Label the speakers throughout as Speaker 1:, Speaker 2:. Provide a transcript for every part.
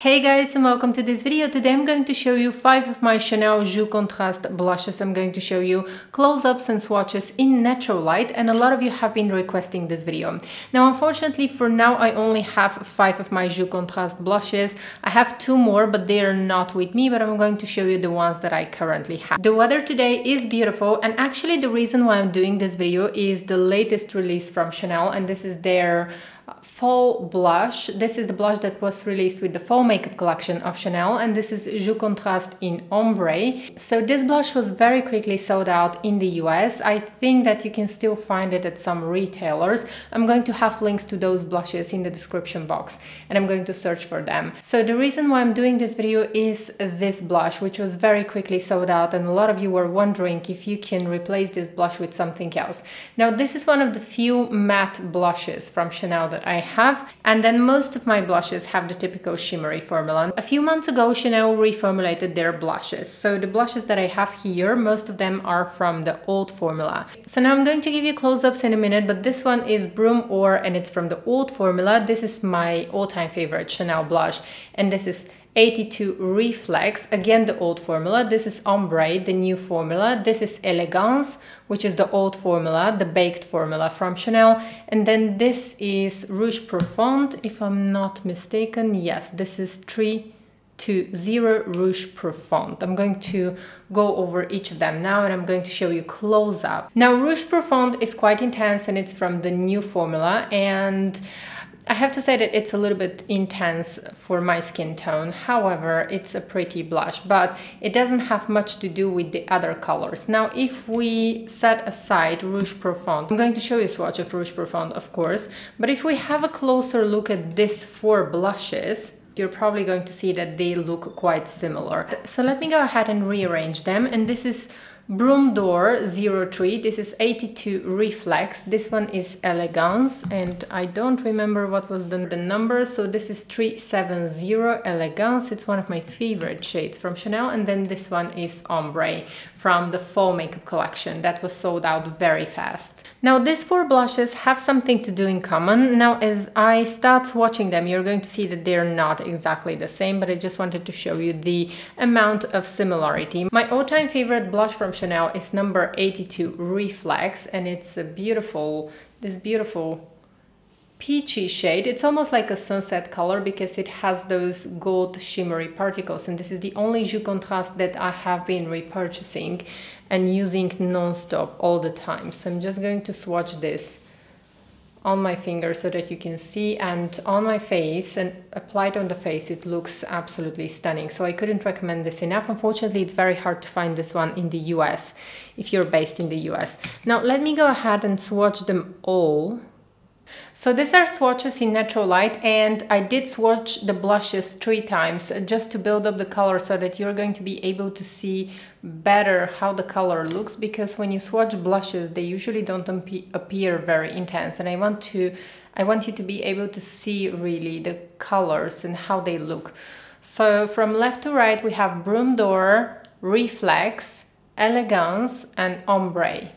Speaker 1: Hey guys and welcome to this video. Today I'm going to show you 5 of my Chanel Joues Contraste blushes. I'm going to show you close-ups and swatches in natural light and a lot of you have been requesting this video. Now unfortunately for now I only have 5 of my Joues Contraste blushes. I have two more but they are not with me but I'm going to show you the ones that I currently have. The weather today is beautiful and actually the reason why I'm doing this video is the latest release from Chanel and this is their fall blush. This is the blush that was released with the fall makeup collection of Chanel and this is Joues Contraste in Ombre. So this blush was very quickly sold out in the US. I think that you can still find it at some retailers. I'm going to have links to those blushes in the description box and I'm going to search for them. So the reason why I'm doing this video is this blush which was very quickly sold out and a lot of you were wondering if you can replace this blush with something else. Now this is one of the few matte blushes from Chanel that I have. And then most of my blushes have the typical shimmery formula. A few months ago, Chanel reformulated their blushes. So the blushes that I have here, most of them are from the old formula. So now I'm going to give you close-ups in a minute, but this one is Brume Or and it's from the old formula. This is my all-time favorite Chanel blush. And this is 82 Reflex, again the old formula. This is Ombre, the new formula. This is Elegance, which is the old formula, the baked formula from Chanel. And then this is Rouge Profond, if I'm not mistaken. Yes, this is 320 Rouge Profond. I'm going to go over each of them now and I'm going to show you close up. Now Rouge Profond is quite intense and it's from the new formula and I have to say that it's a little bit intense for my skin tone. However, it's a pretty blush, but it doesn't have much to do with the other colors. Now, if we set aside Rouge Profond, I'm going to show you a swatch of Rouge Profond, of course, but if we have a closer look at these four blushes, you're probably going to see that they look quite similar. So let me go ahead and rearrange them. And this is Brume d'Or 03, this is 82 Reflex, this one is Elegance and I don't remember what was the, the number, so this is 370 Elegance, it's one of my favorite shades from Chanel and then this one is Ombre from the fall makeup collection that was sold out very fast. Now these four blushes have something to do in common, now as I start swatching them you're going to see that they're not exactly the same but I just wanted to show you the amount of similarity. My all-time favorite blush from Chanel is number 82 Reflex and it's a beautiful, this beautiful peachy shade. It's almost like a sunset color because it has those gold shimmery particles and this is the only Joues Contraste that I have been repurchasing and using non-stop all the time. So I'm just going to swatch this on my finger so that you can see and on my face and applied on the face it looks absolutely stunning. So I couldn't recommend this enough. Unfortunately it's very hard to find this one in the US if you're based in the US now let me go ahead and swatch them all. So these are swatches in natural light and I did swatch the blushes three times just to build up the color so that you're going to be able to see better how the color looks because when you swatch blushes they usually don't appear very intense and I want to I want you to be able to see really the colors and how they look. So from left to right we have Brume d'Or, Reflex, Elegance and Ombre.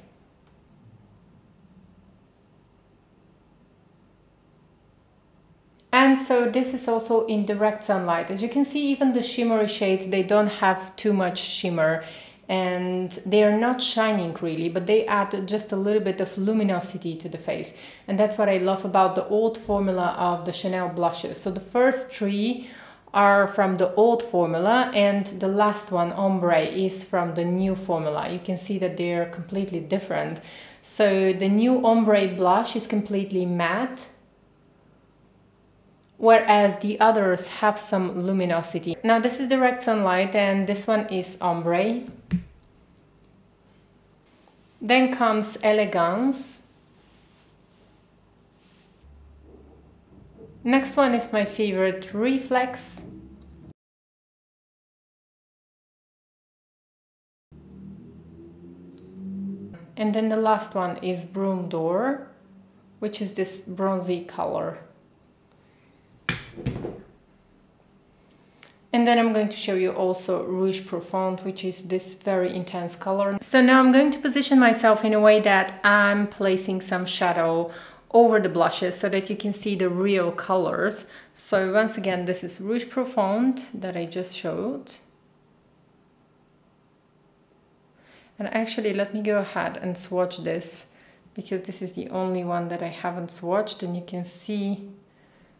Speaker 1: And so this is also in direct sunlight. As you can see, even the shimmery shades, they don't have too much shimmer and they are not shining really, but they add just a little bit of luminosity to the face. And that's what I love about the old formula of the Chanel blushes. So the first three are from the old formula and the last one, Ombre, is from the new formula. You can see that they are completely different. So the new Ombre blush is completely matte whereas the others have some luminosity. Now this is direct sunlight and this one is ombre. Then comes elegance. Next one is my favorite reflex. And then the last one is Brume d'Or, which is this bronzy color. And then I'm going to show you also Rouge Profond, which is this very intense color. So now I'm going to position myself in a way that I'm placing some shadow over the blushes so that you can see the real colors. So once again, this is Rouge Profond that I just showed. And actually, let me go ahead and swatch this because this is the only one that I haven't swatched and you can see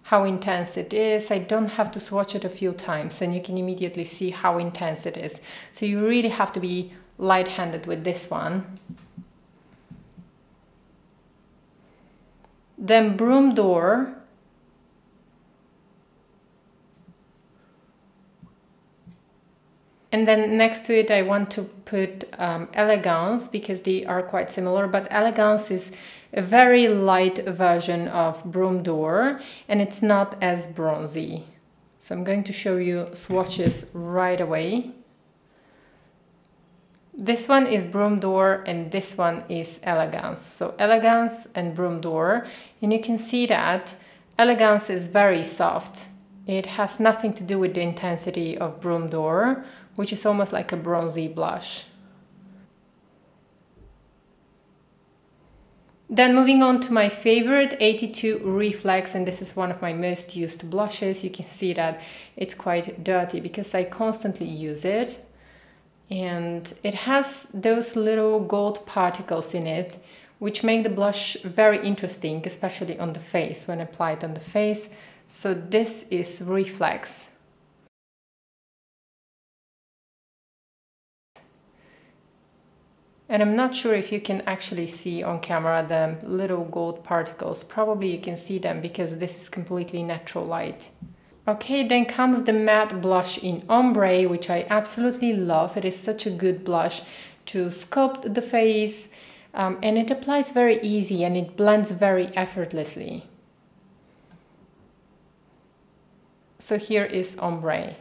Speaker 1: how intense it is. I don't have to swatch it a few times and you can immediately see how intense it is. So you really have to be light-handed with this one. Then Brume d'Or And then next to it, I want to put um, Elegance because they are quite similar, but Elegance is a very light version of Brume d'Or and it's not as bronzy. So I'm going to show you swatches right away. This one is Brume d'Or and this one is Elegance. So Elegance and Brume d'Or. And you can see that Elegance is very soft. It has nothing to do with the intensity of Brume d'Or, which is almost like a bronzy blush. Then moving on to my favorite 82 Reflex, and this is one of my most used blushes. You can see that it's quite dirty because I constantly use it. And it has those little gold particles in it, which make the blush very interesting, especially on the face, when applied on the face. So this is Reflex. And I'm not sure if you can actually see on camera the little gold particles. Probably you can see them because this is completely natural light. Okay, then comes the matte blush in Ombre, which I absolutely love. It is such a good blush to sculpt the face um, and it applies very easy and it blends very effortlessly. So here is Ombre.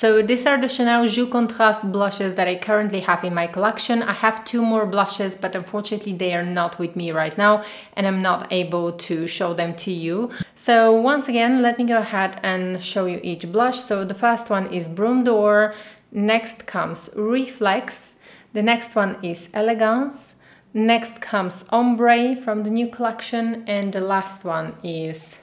Speaker 1: So these are the Chanel Joues Contraste blushes that I currently have in my collection. I have two more blushes, but unfortunately they are not with me right now and I'm not able to show them to you. So once again, let me go ahead and show you each blush. So the first one is Brume d'Or, next comes Reflex, the next one is Elegance, next comes Ombre from the new collection and the last one is...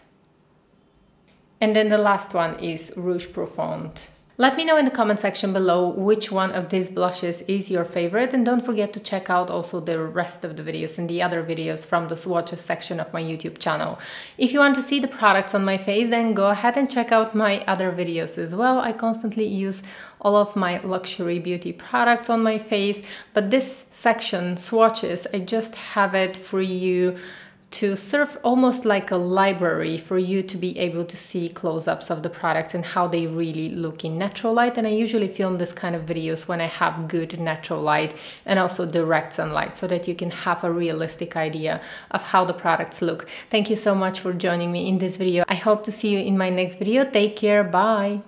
Speaker 1: And then the last one is Rouge Profonde. Let me know in the comment section below which one of these blushes is your favorite and don't forget to check out also the rest of the videos and the other videos from the swatches section of my YouTube channel. If you want to see the products on my face then go ahead and check out my other videos as well. I constantly use all of my luxury beauty products on my face but this section swatches I just have it for you to serve almost like a library for you to be able to see close-ups of the products and how they really look in natural light and I usually film this kind of videos when I have good natural light and also direct sunlight so that you can have a realistic idea of how the products look. Thank you so much for joining me in this video. I hope to see you in my next video. Take care. Bye.